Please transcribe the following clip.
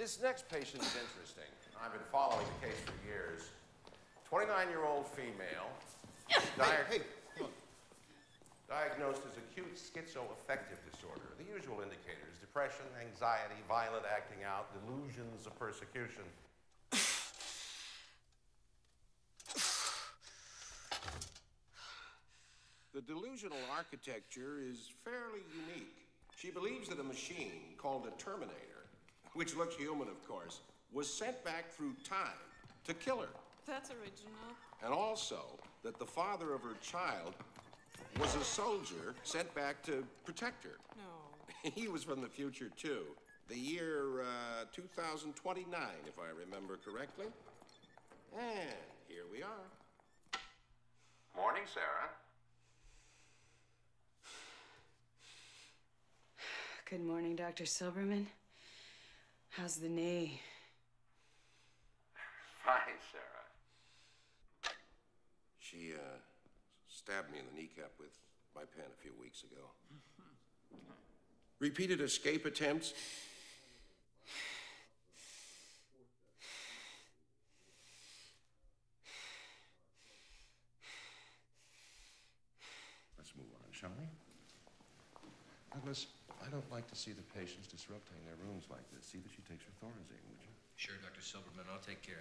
This next patient is interesting. I've been following the case for years. 29-year-old female. Dia- Hey, Diagnosed as acute schizoaffective disorder. The usual indicators depression, anxiety, violent acting out, delusions of persecution. the delusional architecture is fairly unique. She believes that a machine called a Terminator, which looks human, of course, was sent back through time to kill her. That's original. And also that the father of her child was a soldier sent back to protect her. No. He was from the future, too. The year uh, 2029, if I remember correctly. And here we are. Morning, Sarah. Good morning, Dr. Silberman. How's the knee? Fine, Sarah. She uh, stabbed me in the kneecap with my pen a few weeks ago. Repeated escape attempts. Let's move on, shall we? Douglas, I don't like to see the patients disrupting their rooms like this. See that she takes her Thorazine, would you? Sure, Dr. Silberman, I'll take care